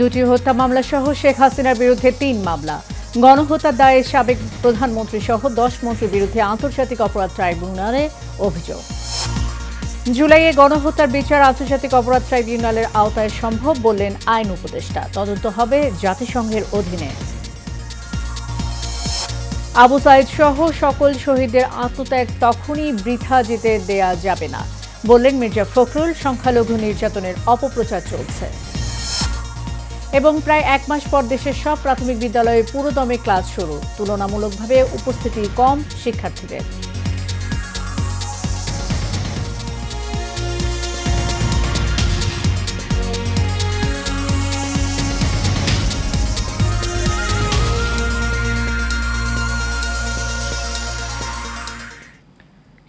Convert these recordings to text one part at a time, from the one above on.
দুটি হত্যা মামলা সহ শেখ হাসিনার বিরুদ্ধে তিন মামলা। গণহত্যার দায়ে সাবেক প্রধানমন্ত্রী সহ দশ মন্ত্রীর বিরুদ্ধে আন্তর্জাতিক অপরাধ ট্রাইব্যুনালে অভিযোগ। জুলাইয়ে গণহত্যার বিচার আন্তর্জাতিক অপরাধ ট্রাইব্যুনালের আওতায় সম্ভব বললেন আইন উপদেষ্টা। তদন্ত হবে জাতিসংঘের অধীনে। আবু সাইদ সহ সকল শহীদদের আত্মত্যাগ তখনই বৃথা যেতে দেয়া যাবে না, বললেন মির্জা ফখরুল, সংখ্যালঘু নির্যাতনের অপপ্রচার চলছে। এবং প্রায় এক মাস পর দেশের সব প্রাথমিক বিদ্যালয়ে পুরোদমে ক্লাস শুরু। তুলনামূলকভাবে উপস্থিতি কম শিক্ষার্থীদের।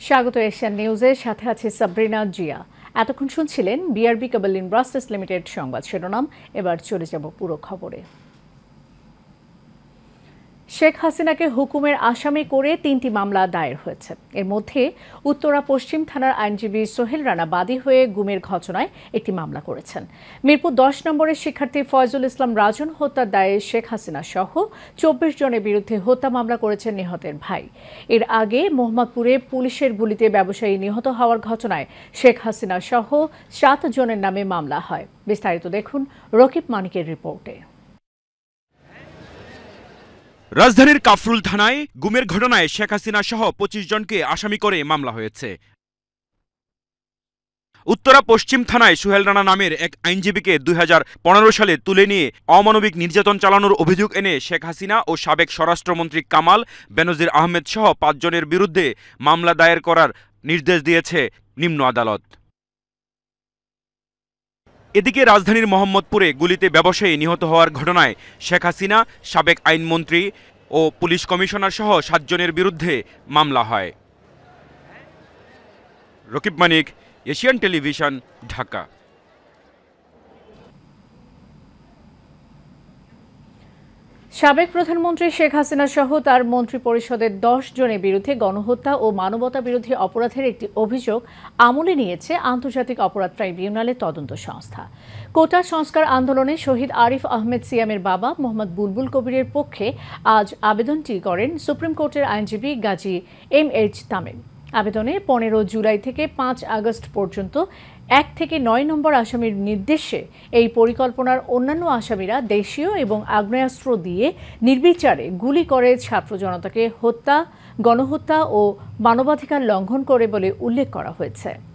স্বাগত এশিয়ান নিউজের, সাথে আছে সাবরিনা জিয়া। এতক্ষণ শুনছিলেন বিআরবি কেবল ব্রাসেস লিমিটেড সংবাদ শিরোনাম। এবার চলে যাব পুরো খবরে। শেখ হাসিনাকে হুকুমের আসামি করে তিনটি মামলা দায়ের হয়েছে। এর মধ্যে উত্তরা পশ্চিম থানার আইনজীবী সোহেল রানা বাদী হয়ে গুমের ঘটনায় একটি মামলা করেছেন। মিরপুর দশ নম্বরের শিক্ষার্থী ফয়জুল ইসলাম রাজন হত্যার দায়ে শেখ হাসিনা সহ চব্বিশ জনের বিরুদ্ধে হত্যা মামলা করেছেন নিহতের ভাই। এর আগে মোহাম্মদপুরে পুলিশের গুলিতে ব্যবসায়ী নিহত হওয়ার ঘটনায় শেখ হাসিনা সহ সাত জনের নামে মামলা হয়। বিস্তারিত দেখুন রকিব মানিকের রিপোর্টে। রাজধানীর কাফরুল থানায় গুমের ঘটনায় শেখ হাসিনা সহ পঁচিশ জনকে আসামি করে মামলা হয়েছে। উত্তরা পশ্চিম থানায় সুহেল রানা নামের এক আইনজীবীকে দুই হাজার পনেরো সালে তুলে নিয়ে অমানবিক নির্যাতন চালানোর অভিযোগ এনে শেখ হাসিনা ও সাবেক স্বরাষ্ট্রমন্ত্রী কামাল বেনজির আহমেদ সহ পাঁচজনের বিরুদ্ধে মামলা দায়ের করার নির্দেশ দিয়েছে নিম্ন আদালত। এদিকে রাজধানীর মোহাম্মদপুরে গুলিতে ব্যবসায়ী নিহত হওয়ার ঘটনায় শেখ হাসিনা, সাবেক আইনমন্ত্রী ও পুলিশ কমিশনার সহ সাতজনের বিরুদ্ধে মামলা হয়। Rakib Manik, Asian television, Dhaka. সাবেক প্রধানমন্ত্রী শেখ হাসিনা সহ তার মন্ত্রী পরিষদের দশ জনের বিরুদ্ধে গণহত্যা ও মানবতা বিরোধী অপরাধের একটি অভিযোগ আমলে নিয়েছে আন্তর্জাতিক অপরাধ ট্রাইব্যুনালের তদন্ত সংস্থা। কোটা সংস্কার আন্দোলনে শহীদ আরিফ আহমেদ সিয়ামের বাবা মোহাম্মদ বুলবুল কবিরের পক্ষে আজ আবেদনটি করেন সুপ্রিম কোর্টের আইনজীবী গাজী এম এইচ তামিম। আবেদনে পনেরো জুলাই থেকে পাঁচ আগস্ট পর্যন্ত এক থেকে নয় নম্বর আসামির নির্দেশে এই পরিকল্পনার অন্যান্য আসামিরা দেশীয় এবং আগ্নেয়াস্ত্র দিয়ে নির্বিচারে গুলি করে ছাত্র জনতাকে হত্যা, গণহত্যা ও মানবাধিকার লঙ্ঘন করে বলে উল্লেখ করা হয়েছে।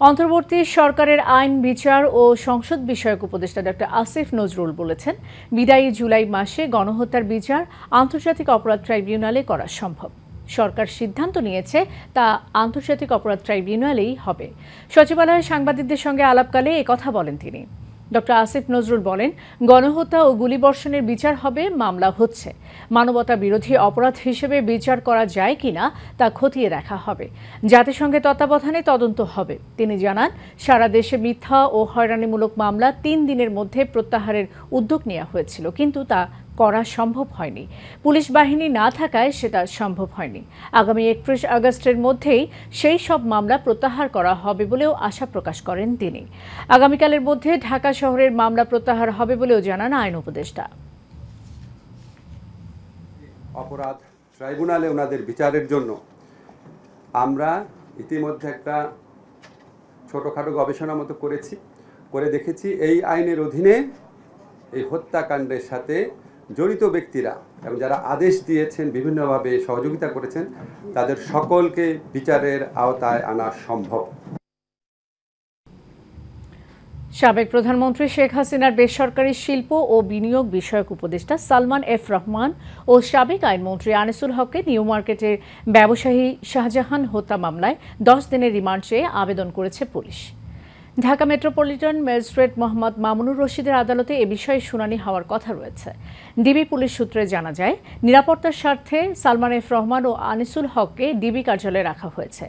অন্তর্বর্তী সরকারের আইন, বিচার ও সংসদ বিষয়ক উপদেষ্টা ডক্টর আসিফ নজরুল বলেছেন, বিদায়ী জুলাই মাসে গণহত্যার বিচার আন্তর্জাতিক অপরাধ ট্রাইব্যুনালে করা সম্ভব। সরকার সিদ্ধান্ত নিয়েছে, তা আন্তর্জাতিক অপরাধ ট্রাইব্যুনালেই হবে। সচিবালয়ে সাংবাদিকদের সঙ্গে আলাপকালে কথা বলেন তিনি। ডক্টর আসিফ নজরুল বলেন, গণহত্যা ও গুলিবর্ষণের বিচার হবে, মামলা হচ্ছে। মানবতা বিরোধী অপরাধ হিসেবে বিচার করা যায় কিনা তা খতিয়ে দেখা হবে। জাতিসংঘের তত্ত্বাবধানে তদন্ত হবে। তিনি জানান, সারা দেশে মিথ্যা ও হয়রানিমূলক মামলা তিন দিনের মধ্যে প্রত্যাহারের উদ্যোগ নেওয়া হয়েছিল, কিন্তু তা করা সম্ভব হয়নি। পুলিশ বাহিনী না থাকায় সেটা সম্ভব হয়নি। আগামী একত্রিশ আগস্টের মধ্যেই সেই সব মামলা প্রত্যাহার করা হবে বলেও আশা প্রকাশ করেন তিনি। আগামীকালের মধ্যে ঢাকা শহরের মামলা প্রত্যাহার হবে বলেও জানান আইন উপদেষ্টা। অপরাধ ট্রাইব্যুনালে ওনাদের বিচারের জন্য আমরা ইতিমধ্যে একটা ছোটোখাটো গবেষণা মতো করেছি, করে দেখেছি। এই আইনের অধীনে এই হত্যাকাণ্ডের সাথে জড়িত ব্যক্তিরা এবং যারা আদেশ দিয়েছেন, বিভিন্নভাবে সহযোগিতা করেছেন, তাদের সকলকে বিচারের আওতায় আনা সম্ভব। সাবেক প্রধানমন্ত্রী শেখ হাসিনার বেসরকারি শিল্প ও বিনিয়োগ বিষয়ক উপদেষ্টা সালমান এফ রহমান ও সাবেক আইনমন্ত্রী আনিসুল হককে নিউ মার্কেটের ব্যবসায়ী শাহজাহান হত্যা মামলায় দশ দিনের রিমান্ড চেয়ে আবেদন করেছে police. Dhaka metropolitan magistrate Mohammad Mamunur রশিদের আদালতে এ বিষয়ে শুনানি হওয়ার কথা রয়েছে। ডিবি পুলিশ সূত্রে জানা যায়, নিরাপত্তার স্বার্থে সালমান এফ রহমান ও আনিসুল হককে ডিবি কার্যালয়ে রাখা হয়েছে।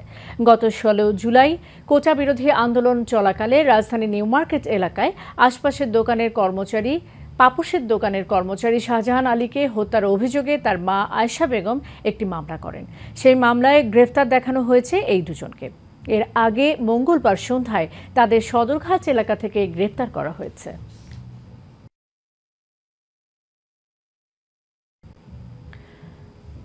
গত ষোলো জুলাই কোটা বিরোধী আন্দোলন চলাকালে রাজধানী নিউ মার্কেট এলাকায় আশপাশের দোকানের কর্মচারী পাপোশের দোকানের কর্মচারী শাহজাহান আলীকে হত্যার অভিযোগে তার মা আয়শা বেগম একটি মামলা করেন। সেই মামলায় গ্রেফতার দেখানো হয়েছে এই দুজনকে। এর আগে মঙ্গলবার সন্ধ্যায় তাদের সদরঘাট এলাকা থেকে গ্রেপ্তার করা হয়েছে।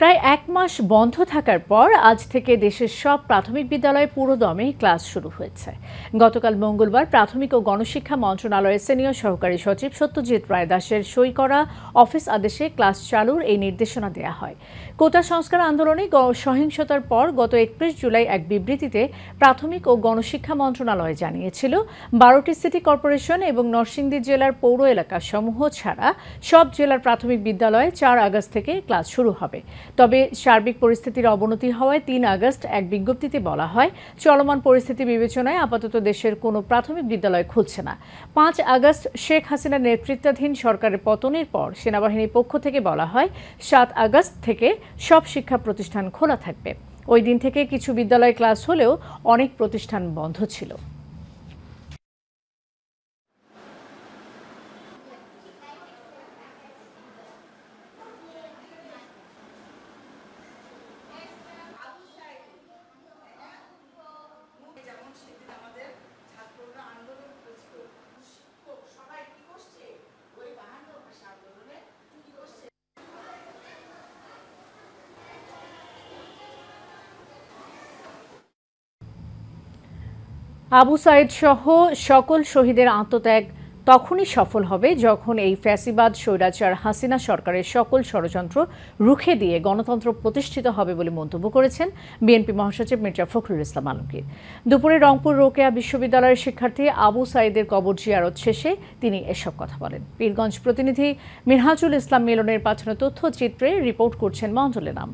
প্রায় এক মাস বন্ধ থাকার পর আজ থেকে দেশের সব প্রাথমিক বিদ্যালয়ে পুরোদমে ক্লাস শুরু হয়েছে। গতকাল মঙ্গলবার প্রাথমিক ও গণশিক্ষা মন্ত্রণালয়ের সিনিয়র সহকারী সচিব সত্যজিৎ রায় দাসের সই করা অফিস আদেশে ক্লাস চালুর এই নির্দেশনা দেওয়া হয়। কোটা সংস্কার আন্দোলনে সহিংসতার পর গত একত্রিশ জুলাই এক বিবৃতিতে প্রাথমিক ও গণশিক্ষা মন্ত্রণালয় জানিয়েছিল, বারোটি সিটি কর্পোরেশন এবং নরসিংদী জেলার পৌর এলাকা সমূহ ছাড়া সব জেলার প্রাথমিক বিদ্যালয়ে চার আগস্ট থেকে ক্লাস শুরু হবে। তবে সার্বিক পরিস্থিতির অবনতি হওয়ায় তিন আগস্ট এক বিজ্ঞপ্তিতে বলা হয়, চলমান পরিস্থিতি বিবেচনায় আপাতত দেশের কোনো প্রাথমিক বিদ্যালয় খুলছে না। পাঁচ আগস্ট শেখ হাসিনার নেতৃত্বাধীন সরকারের পতনের পর সেনাবাহিনীর পক্ষ থেকে বলা হয়, সাত আগস্ট থেকে সব শিক্ষা প্রতিষ্ঠান খোলা থাকবে। ওই দিন থেকে কিছু বিদ্যালয় ক্লাস হলেও অনেক প্রতিষ্ঠান বন্ধ ছিল। আবু সাইদ সহ সকল শহীদের আত্মত্যাগ তখনই সফল হবে যখন এই ফ্যাসিবাদ স্বৈরাচার হাসিনা সরকারের সকল ষড়যন্ত্র রুখে দিয়ে গণতন্ত্র প্রতিষ্ঠিত হবে বলে মন্তব্য করেছেন বিএনপি মহাসচিব মির্জা ফখরুল ইসলাম আলমগীর। দুপুরে রংপুর রোকেয়া বিশ্ববিদ্যালয়ের শিক্ষার্থী আবু সাইদের কবর জিয়ারত শেষে তিনি এসব কথা বলেন। পীরগঞ্জ প্রতিনিধি মিনহাজুল ইসলাম মিলনের পাঠানো তথ্যচিত্রে রিপোর্ট করছেন মঞ্জুলে নাম।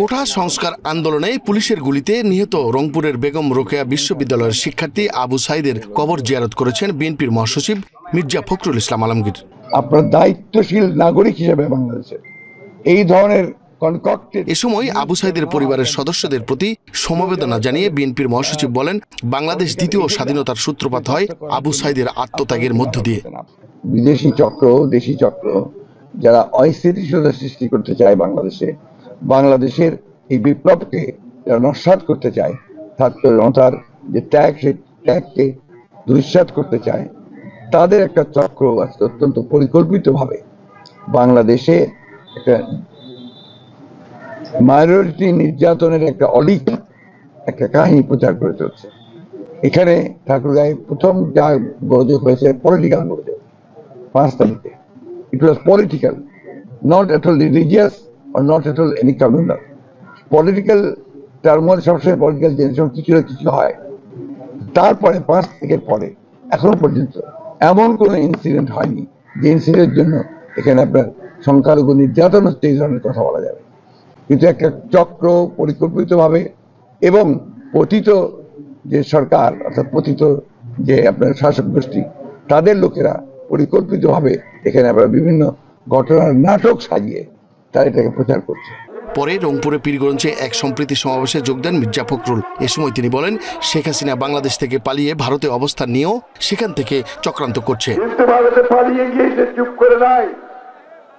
কোঠা সংস্কার আন্দোলনে পুলিশের গুলিতে নিহত রংপুরের বেগম রোকেয়া বিশ্ববিদ্যালয়ের শিক্ষার্থী আবু সাইদের কবর জিয়ারত করেছেন বিএনপির মহাসচিব মির্জা ফখরুল ইসলাম আলমগীর। আপনার দায়িত্বশীল নাগরিক হিসেবে বাংলাদেশে এই ধরনের এ সময় আবু সাইদের পরিবারের সদস্যদের প্রতি সমবেদনা জানিয়ে বিএনপির মহাসচিব বলেন বাংলাদেশ দ্বিতীয় স্বাধীনতার সূত্রপাত হয় আবু সাইদের আত্মত্যাগের মধ্য দিয়ে। বিদেশি চক্র দেশি চক্র যারা অস্থিতিশীলতা সৃষ্টি করতে চায় বাংলাদেশে বাংলাদেশের এই বিপ্লবকে যারা নস্বাত করতে চায় ছাত্র জনতার যে ত্যাগ, সেই ত্যাগকে দুঃসাত করতে চায়, তাদের একটা চক্র আজকে অত্যন্ত পরিকল্পিতভাবে। বাংলাদেশে একটা মাইনরিটি নির্যাতনের একটা অলিক একটা কাহিনী প্রচার করে চলছে। এখানে ঠাকুরগাঁয় প্রথম যা গোলযোগ হয়েছে পলিটিক্যাল গোলযোগ পাঁচ তারিখে। It was political not at all religious or at all any communal political তার মধ্যে সবসময় পলিটিক্যাল জেনারেশন কিছু না কিছু হয়। তারপরে পাঁচ থেকে পরে, এখনও পর্যন্ত এমন কোনো ইনসিডেন্ট হয়নি, যে ইনসিডেন্টের জন্য এখানে আপনার সংখ্যালঘু নির্যাতন হচ্ছে, এই ধরনের কথা বলা যাবে। কিন্তু একটা চক্র পরিকল্পিতভাবে এবং পতিত যে সরকার, অর্থাৎ পতিত যে আপনার শাসক গোষ্ঠী, তাদের লোকেরা পরিকল্পিতভাবে এখানে আবার বিভিন্ন ঘটনার নাটক সাজিয়ে তারা এটাকে প্রচার করছে। পরে রংপুরে পীরগঞ্জে এক সম্প্রীতি সমাবেশে যোগ দেন মির্জা ফখরুল। এ সময় তিনি বলেন শেখ হাসিনা বাংলাদেশ থেকে পালিয়ে ভারতে অবস্থান নিয়েও সেখান থেকে চক্রান্ত করছে। ভারতে পালিয়ে গিয়ে সে চুপ করে নাই।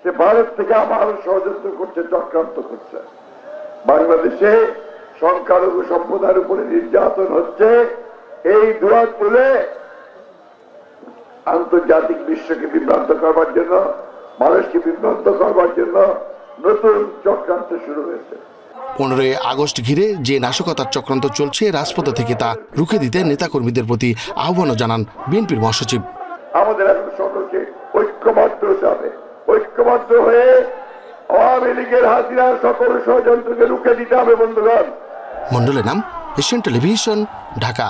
সে ভারত থেকে আবার ষড়যন্ত্র করছে চক্রান্ত করছে। বাংলাদেশে সংখ্যালঘু সম্প্রদায়ের উপরে নির্যাতন হচ্ছে। এই দুয়া তুলে আন্তর্জাতিক বিশ্বকে বিভ্রান্ত করবার জন্য মানুষকে বিভ্রান্ত করবার জন্য নতুন চক্রান্ত শুরু হয়েছে। পনেরোই আগস্ট ঘিরে যে নাশকতার চক্রান্ত চলছে রাজপথ থেকে তা রুখে দিতে নেতাকর্মীদের প্রতি আহ্বানও জানান বিএনপির মহাসচিব। আমাদের এখন সকলকে ঐক্যবদ্ধ হতে হবে। ঐক্যবদ্ধ হয়ে আওয়ামী লীগের হাসিনার সকল ষড়যন্ত্রকে রুখে দিতে হবে বন্ধুগণ। মন্ডলের নাম এশিয়ান টেলিভিশন ঢাকা।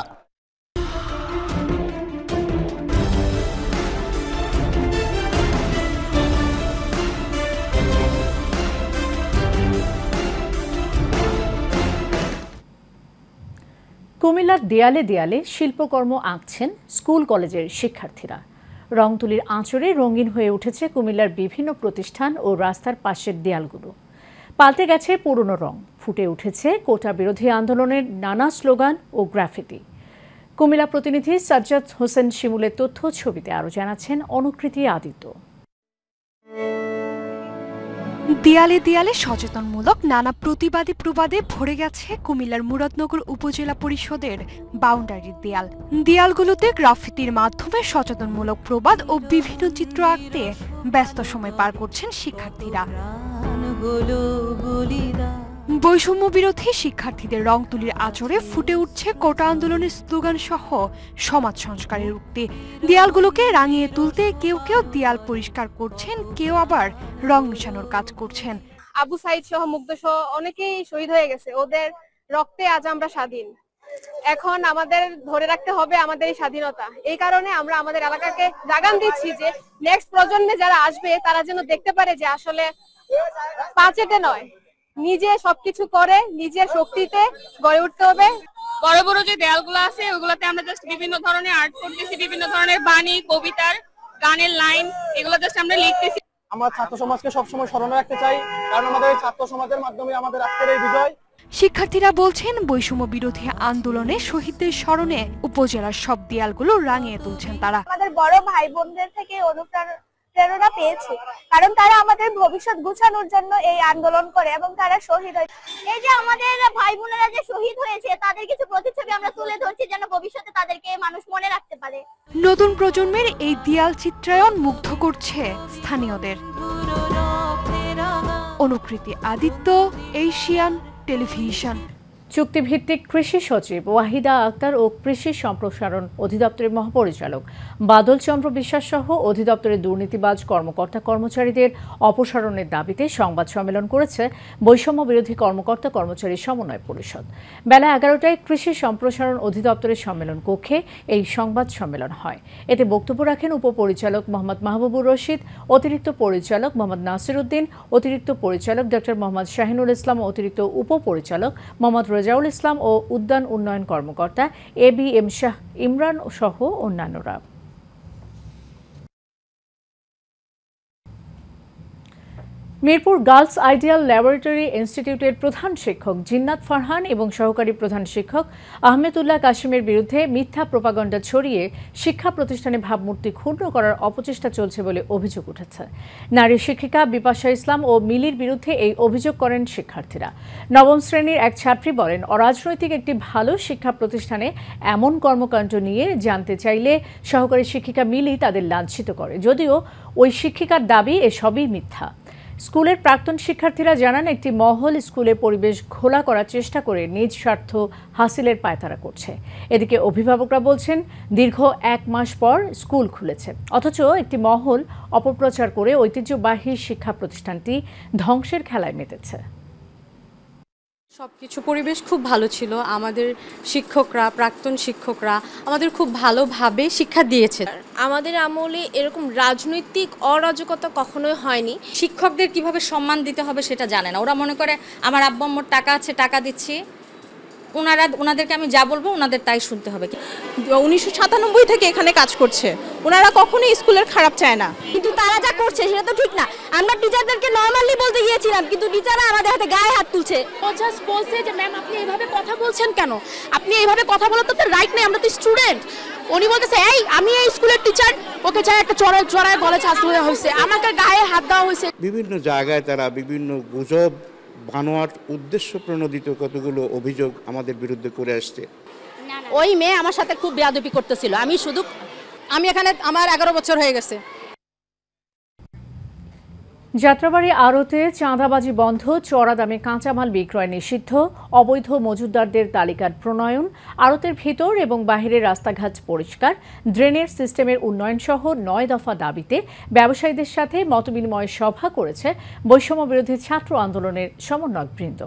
কুমিল্লার দেয়ালে দেয়ালে শিল্পকর্ম আঁকছেন স্কুল কলেজের শিক্ষার্থীরা। রংতুলির আঁচড়ে রঙিন হয়ে উঠেছে কুমিল্লার বিভিন্ন প্রতিষ্ঠান ও রাস্তার পাশের দেয়ালগুলো। পাল্টে গেছে পুরনো রং, ফুটে উঠেছে কোটা বিরোধী আন্দোলনের নানা স্লোগান ও গ্রাফিতি। কুমিল্লা প্রতিনিধি সাজ্জাদ হোসেন শিমুলের তথ্য ছবিতে আরও জানাচ্ছেন অনুকৃতি আদিত্য। দেয়ালে দেয়ালে সচেতনমূলক নানা প্রতিবাদী প্রবাদে ভরে গেছে কুমিল্লার মুরাদনগর উপজেলা পরিষদের বাউন্ডারির দেয়াল। দেয়ালগুলোতে গ্রাফিতির মাধ্যমে সচেতনমূলক প্রবাদ ও বিভিন্ন চিত্র আঁকতে ব্যস্ত সময় পার করছেন শিক্ষার্থীরা। বৈষম্য বিরোধী শিক্ষার্থীদের রং তুলির আচরে ফুটে উঠছে কোটা আন্দোলনের স্লোগান সহ সমাজ সংস্কারের উক্তি। দেয়ালগুলোকে রাঙিয়ে তুলতে কেউ কেউ দেয়াল পরিষ্কার করছেন, কেউ আবার রং মিশানোর কাজ করছেন। আবু সাইদ সহ মুগ্ধ সহ অনেকেই শহীদ হয়ে গেছে। ওদের রক্তে আজ আমরা স্বাধীন। এখন আমাদের ধরে রাখতে হবে আমাদের এই স্বাধীনতা। এই কারণে আমরা আমাদের এলাকাকে জাগান দিচ্ছি যে নেক্সট প্রজন্মে যারা আসবে, তারা যেন দেখতে পারে যে আসলে পাঁচেটে নয় নিজে সবকিছু করে নিজের শক্তিতে গড়ে উঠতে হবে। বড় বড় যে দেয়ালগুলো আছে ওগুলোতে আমরা জাস্ট বিভিন্ন ধরনের আর্ট করতেছি বিভিন্ন ধরনের বাণী কবিতার গানের লাইন এগুলো জাস্ট আমরা লিখতেছি। আমরা ছাত্র সমাজকে সবসময় স্মরণে রাখতে চাই কারণ আমাদের ছাত্র সমাজের মাধ্যমে আমাদের আজকের এই বিজয়। শিক্ষার্থীরা বলছেন বৈষম্য বিরোধী আন্দোলনে শহীদদের স্মরণে উপজেলার সব দেয়ালগুলো রাঙিয়ে তুলছেন তারা। আমাদের বড় ভাই বোনদের থেকে অনুপ্রেরণা পেয়েছি, কারণ তারা আমাদের ভবিষ্যৎ গুছানোর জন্য এই আন্দোলন করে এবং তারা শহীদ হয়। এই যে আমাদের ভাই বোনেরা যে শহীদ হয়েছে, তাদের কিছু প্রতিচ্ছবি আমরা তুলে ধরছি যেন ভবিষ্যতে তাদেরকে মানুষ মনে রাখতে পারে। নতুন প্রজন্মের এই দেয়াল চিত্রায়ন মুগ্ধ করছে স্থানীয়দের। Anukriti Aditya, Asian television. চুক্তিভিত্তিক কৃষি সচিব ওয়াহিদা আক্তার ও কৃষি সম্প্রসারণ অধিদপ্তরের মহাপরিচালক বাদল চন্দ্র বিশ্বাস সহ অধিদপ্তরের দুর্নীতিবাজ কর্মকর্তা কর্মচারীদের অপসারণের দাবিতে সংবাদ সম্মেলন করেছে বৈষম্য বিরোধী কর্মকর্তা কর্মচারী সমন্বয় পরিষদ। বেলা এগারোটায় কৃষি সম্প্রসারণ অধিদপ্তরের সম্মেলন কক্ষে এই সংবাদ সম্মেলন হয়। এতে বক্তব্য রাখেন উপপরিচালক মোহাম্মদ মাহবুবুর রশিদ, অতিরিক্ত পরিচালক মোহাম্মদ নাসির উদ্দিন অতিরিক্ত পরিচালক ডক্টর মোহাম্মদ শাহিনুল ইসলাম, অতিরিক্ত উপপরিচালক মোহাম্মদ রেজাউল ইসলাম ও উদ্যান উন্নয়ন কর্মকর্তা A B M Shah Imran সহ অন্যান্যরা। মিরপুর গার্লস আইডিয়াল ল্যাবরেটরি ইনস্টিটিউটের প্রধান শিক্ষক জিন্নাত ফারহান এবং সহকারী প্রধান শিক্ষক আহমেদুল্লাহ কাশিমের বিরুদ্ধে মিথ্যা প্রপাগণ্ডা ছড়িয়ে শিক্ষা প্রতিষ্ঠানে ভাবমূর্তি ক্ষুণ্ণ করার অপচেষ্টা চলছে বলে অভিযোগ উঠেছে। নারী শিক্ষিকা বিপাশা ইসলাম ও মিলির বিরুদ্ধে এই অভিযোগ করেন শিক্ষার্থীরা। নবম শ্রেণির এক ছাত্রী বলেন, অরাজনৈতিক একটি ভালো শিক্ষা প্রতিষ্ঠানে এমন কর্মকাণ্ড নিয়ে জানতে চাইলে সহকারী শিক্ষিকা মিলি তাদের লাঞ্ছিত করে। যদিও ওই শিক্ষিকার দাবি এসবই মিথ্যা। স্কুলের প্রাক্তন শিক্ষার্থীরা জানান, একটি মহল স্কুলে পরিবেশ খোলা করার চেষ্টা করে নিজ স্বার্থ হাসিলের পায়তারা করছে। এদিকে অভিভাবকরা বলছেন, দীর্ঘ এক মাস পর স্কুল খুলেছে। অথচ একটি মহল অপপ্রচার করে ঐতিহ্যবাহী শিক্ষা প্রতিষ্ঠানটি ধ্বংসের খেলায় মেতেছে। সবকিছু পরিবেশ খুব ভালো ছিল। আমাদের শিক্ষকরা প্রাক্তন শিক্ষকরা আমাদের খুব ভালোভাবে শিক্ষা দিয়েছে। আমাদের আমলে এরকম রাজনৈতিক অরাজকতা কখনোই হয়নি। শিক্ষকদের কীভাবে সম্মান দিতে হবে সেটা জানে না। ওরা মনে করে আমার আব্বা আম্মুর টাকা আছে টাকা দিচ্ছি। ওনারা ওনাদেরকে আমি যা বলব ওনাদের তাই শুনতে হবে। উনিশশো সাতানব্বই থেকে এখানে কাজ করছে। ওনারা কখনোই স্কুলের খারাপ চায় না। কিন্তু তারা যা করছে সেটা তো ঠিক না। আমরা টিচারদেরকে নর্মালি বলতে গিয়েছিলাম কিন্তু টিচাররা আমাদের হাতে গায়ে হাত তুলছে। ও জাস্ট বলছে যে ম্যাম আপনি এইভাবে কথা বলছেন কেন? আপনি এইভাবে কথা বলার তো রাইট নেই আমরা তো স্টুডেন্ট উনি বলতেছে এই আমি এই স্কুলের টিচার ওকে চাই একটা চড়ায় চড়ায় গলে ছাত্র হয়েছে আমাকে গায়ে হাত দেওয়া হয়েছে। বিভিন্ন জায়গায় তারা বিভিন্ন গুজব বানোয়ার উদ্দেশ্য প্রণোদিত কতগুলো অভিযোগ আমাদের বিরুদ্ধে করে আসছে? ওই মেয়ে আমার সাথে খুব বেয়াদবি করতেছিল। আমি শুধু আমি এখানে আমার এগারো বছর হয়ে গেছে। যাত্রাবাড়ি আড়তে চাঁদাবাজি বন্ধ, চড়া দামে কাঁচামাল বিক্রয় নিষিদ্ধ, অবৈধ মজুদদারদের তালিকার প্রণয়ন, আড়তের ভিতর এবং বাহিরের রাস্তাঘাট পরিষ্কার, ড্রেনের সিস্টেমের উন্নয়ন সহ নয় দফা দাবিতে ব্যবসায়ীদের সাথে মতবিনিময় সভা করেছে বৈষম্য বিরোধী ছাত্র আন্দোলনের সমন্বয়কবৃন্দ।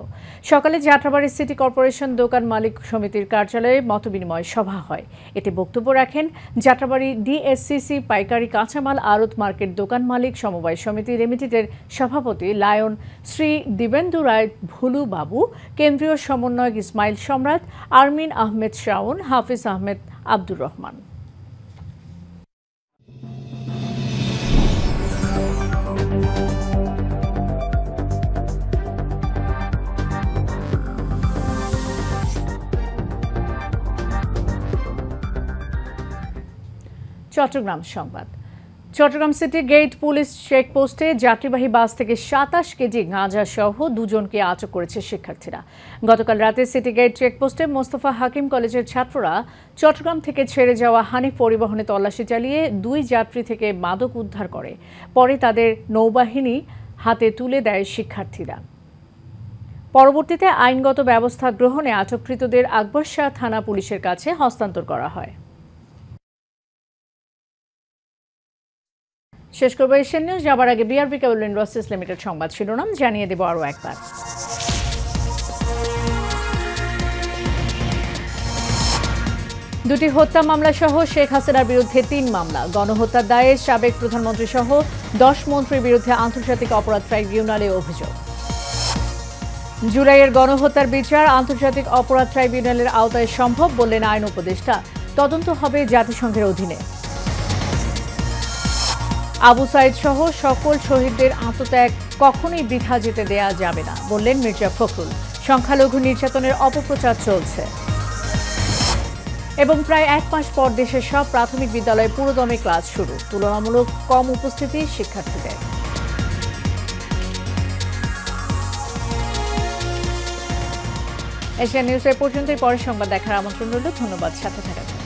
সকালে যাত্রাবাড়ি সিটি কর্পোরেশন দোকান মালিক সমিতির কার্যালয়ে মতবিনিময় সভা হয়। এতে বক্তব্য রাখেন যাত্রাবাড়ি ডিএসসিসি পাইকারি কাঁচামাল আড়ত মার্কেট দোকান মালিক সমবায় সমিতি রেমিটেডের সভাপতি লায়ন শ্রী দিবেন্দু রায় ভুলু বাবু, কেন্দ্রীয় সমন্বয়ক ইসমাইল সম্রাট, আরমিন আহমেদ শাওন, হাফিজ আহমেদ আব্দুর রহমান। চট্টগ্রাম সংবাদ। চট্টগ্রাম সিটি গেট পুলিশ চেকপোস্টে যাত্রীবাহী বাস থেকে সাতাশ কেজি গাঁজা সহ দুজনকে আটক করেছে শিক্ষার্থীরা। গতকাল রাতে সিটি গেট চেকপোস্টে মোস্তফা হাকিম কলেজের ছাত্ররা চট্টগ্রাম থেকে ছেড়ে যাওয়া হানিফ পরিবহনে তল্লাশি চালিয়ে দুই যাত্রী থেকে মাদক উদ্ধার করে। পরে তাদের নৌবাহিনী হাতে তুলে দেয় শিক্ষার্থীরা। পরবর্তীতে আইনগত ব্যবস্থা গ্রহণে আটককৃতদের আকবর শাহ থানা পুলিশের কাছে হস্তান্তর করা হয়। শেষ করব এশিয়ান নিউজ। যাবার আগে বিআরবি কেবল ইন্ডাস্ট্রিজ লিমিটেড সংবাদ শিরোনাম জানিয়ে দেব আরও একবার। দুটি হত্যা মামলা সহ শেখ হাসিনার বিরুদ্ধে তিন মামলা। গণহত্যার দায়ে সাবেক প্রধানমন্ত্রী সহ দশ মন্ত্রীর বিরুদ্ধে আন্তর্জাতিক অপরাধ ট্রাইব্যুনালে অভিযোগ। জুলাইয়ের গণহত্যার বিচার আন্তর্জাতিক অপরাধ ট্রাইব্যুনালের আওতায় সম্ভব বললেন আইন উপদেষ্টা। তদন্ত হবে জাতিসংঘের অধীনে। আবু সাইদ সহ সকল শহীদদের আত্মত্যাগ কখনোই বৃথা যেতে দেয়া যাবে না, বললেন মির্জা ফখরুল। সংখ্যালঘু নির্যাতনের অপপ্রচার চলছে। এবং প্রায় এক মাস পর দেশের সব প্রাথমিক বিদ্যালয়ে পুরোদমে ক্লাস শুরু। তুলনামূলক কম উপস্থিতি শিক্ষার্থীদের। এশিয়া নিউজের পর্যন্তই পরের সংবাদ দেখার আমন্ত্রণ রইল। ধন্যবাদ, সাথে থাকার